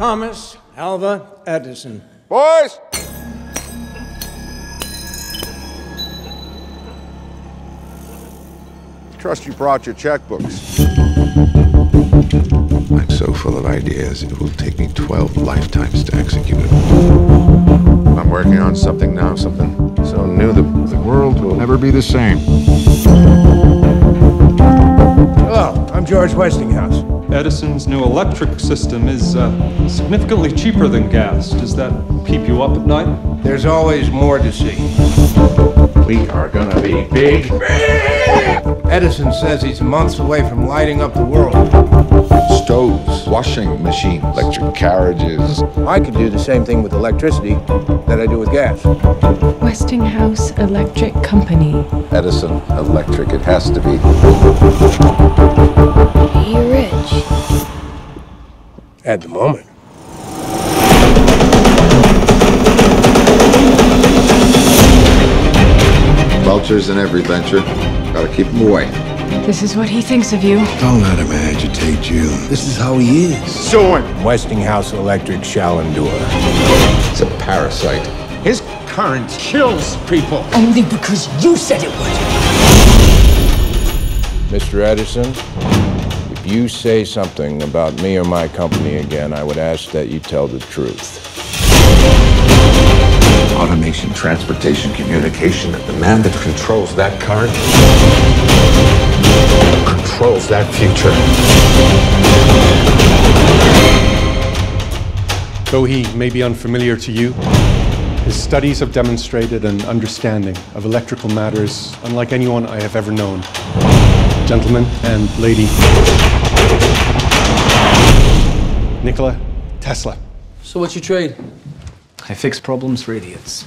Thomas Alva Edison. Boys! Trust you brought your checkbooks. I'm so full of ideas, it will take me 12 lifetimes to execute it. I'm working on something now, something so new that the world will never be the same. Hello, I'm George Westinghouse. Edison's new electric system is uh, significantly cheaper than gas. Does that keep you up at night? There's always more to see. We are gonna be big. Edison says he's months away from lighting up the world. Stoves, washing machines, electric carriages. I could do the same thing with electricity that I do with gas. Westinghouse Electric Company. Edison Electric, it has to be. You're rich. At the moment. Vultures in every venture. Gotta keep them away. This is what he thinks of you. Don't let him agitate you. This is how he is. Soon. Westinghouse Electric shall endure. It's a parasite. His current kills people. Only because you said it would. Mr. Edison, if you say something about me or my company again, I would ask that you tell the truth. Automation, transportation, communication. The man that controls that current controls that future. Though he may be unfamiliar to you, his studies have demonstrated an understanding of electrical matters unlike anyone I have ever known. Gentlemen and lady, Nikola Tesla. So what's your trade? I fix problems for idiots.